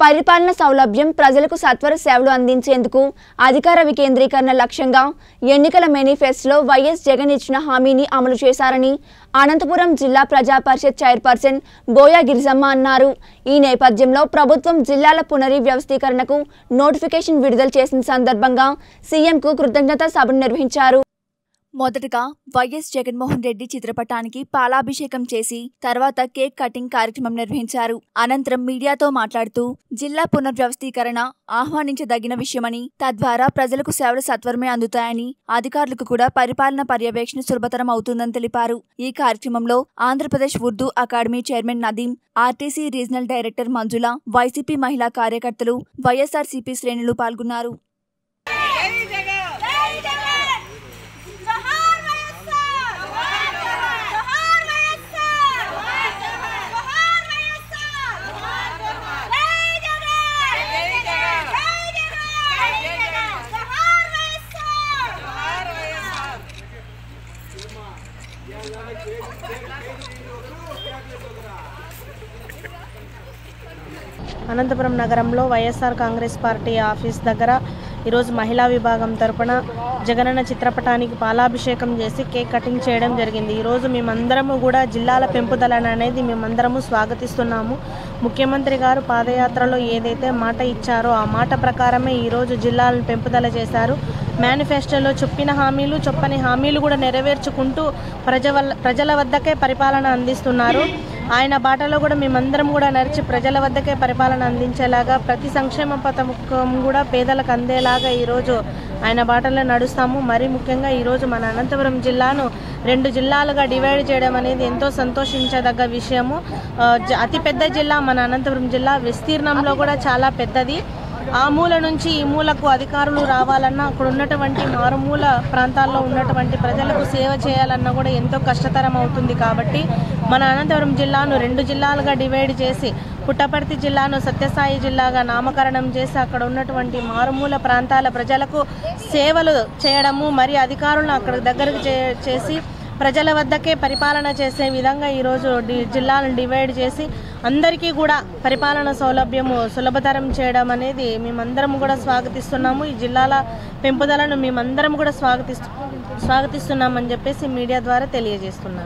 పరిపాలన సౌలభ్యం ప్రజలకు సత్వర సేవలు అందించేందుకు అధికార వికేంద్రీకరణ లక్ష్యంగా ఎన్నికల మేనిఫెస్టోలో వైఎస్ జగన్ ఇచ్చిన హామీని అమలు చేశారని అనంతపురం జిల్లా ప్రజా పరిషత్ చైర్పర్సన్ బోయా గిరిజమ్మ అన్నారు. ఈ నేపథ్యంలో ప్రభుత్వం జిల్లాల పునర్వ్యవస్థీకరణకు నోటిఫికేషన్ విడుదల చేసిన సందర్భంగా సీఎంకు కృతజ్ఞతా సభను నిర్వహించారు. మొదటగా వైఎస్ జగన్మోహన్ రెడ్డి చిత్రపటానికి పాలాభిషేకం చేసి తర్వాత కేక్ కటింగ్ కార్యక్రమం నిర్వహించారు. అనంతరం మీడియాతో మాట్లాడుతూ జిల్లా పునర్వ్యవస్థీకరణ ఆహ్వానించదగిన విషయమని తద్వారా ప్రజలకు సేవలు సత్వరమే అందుతాయని అధికారులకు కూడా పరిపాలన పర్యవేక్షణ సులభతరం అవుతుందని తెలిపారు. ఈ కార్యక్రమంలో Andhra Pradesh Urdu academy chairman Nadeem RTC regional director Manjula YCP మహిళా కార్యకర్తలు వైఎస్ఆర్సీపీ శ్రేణులు పాల్గొన్నారు జై జగన్ జై జగన్ జోహార్ వైఎస్ఆర్ జోహార్ జగన్ జోహార్ వైఎస్ఆర్ జోహార్ జగన్ జోహార్ వైఎస్ఆర్ జోహార్ జగన్ జై జగన్ జై జగన్ జై జగన్ జై జగన్ జోహార్ వైఎస్ఆర్ జోహార్ వైఎస్ఆర్ అనంతపురం నగరంలో వైఎస్ఆర్ కాంగ్రెస్ పార్టీ ఆఫీస్ దగ్గర ఈరోజు మహిళా విభాగం తరపున జగనన్న చిత్రపటానికి పాలాభిషేకం చేసి కేక్ కటింగ్ చేయడం జరిగింది. ఈరోజు మేమందరము కూడా జిల్లాల పెంపుదలను అనేది మేమందరము స్వాగతిస్తున్నాము. ముఖ్యమంత్రి గారు పాదయాత్రలో ఏదైతే మాట ఇచ్చారో ఆ మాట ప్రకారమే ఈరోజు జిల్లాలను పెంపుదల చేశారు. మేనిఫెస్టోలో చెప్పిన హామీలు చెప్పని హామీలు కూడా నెరవేర్చుకుంటూ ప్రజ వల్ల ప్రజల వద్దకే పరిపాలన అందిస్తున్నారు. ఆయన బాటలో కూడా మేమందరం కూడా నడిచి ప్రజల వద్దకే పరిపాలన అందించేలాగా ప్రతి సంక్షేమ పథకం కూడా పేదలకు అందేలాగా ఈరోజు ఆయన బాటలో నడుస్తాము. మరీ ముఖ్యంగా ఈరోజు మన అనంతపురం జిల్లాను రెండు జిల్లాలుగా డివైడ్ చేయడం అనేది ఎంతో సంతోషించదగ్గ విషయము. జ- అతిపెద్ద జిల్లా మన అనంతపురం జిల్లా. విస్తీర్ణంలో కూడా చాలా పెద్దది. ఆ మూల నుంచి ఈ మూలకు అధికారులు రావాలన్నా అక్కడ ఉన్నటువంటి మారుమూల ప్రాంతాల్లో ఉన్నటువంటి ప్రజలకు సేవ చేయాలన్నా కూడా ఎంతో కష్టతరం అవుతుంది కాబట్టి మన అనంతపురం జిల్లాను రెండు జిల్లాలుగా డివైడ్ చేసి పుట్టపర్తి జిల్లాను సత్యసాయి జిల్లాగా నామకరణం చేసి అక్కడ ఉన్నటువంటి మారుమూల ప్రాంతాల ప్రజలకు సేవలు చేయడము మరి అధికారులను అక్కడ దగ్గరకు చే- చేసి ప్రజల వద్దకే పరిపాలన చేసే విధంగా ఈరోజు డి జిల్లాలను డివైడ్ చేసి అందరికీ కూడా పరిపాలన సౌలభ్యము సులభతరం చేయడం అనేది మేమందరం కూడా స్వాగతిస్తున్నాము. ఈ జిల్లాల పెంపుదలను మేమందరం కూడా స్వాగతిస్తు స్వాగతిస్తున్నామని చెప్పేసి మీడియా ద్వారా తెలియజేస్తున్నాము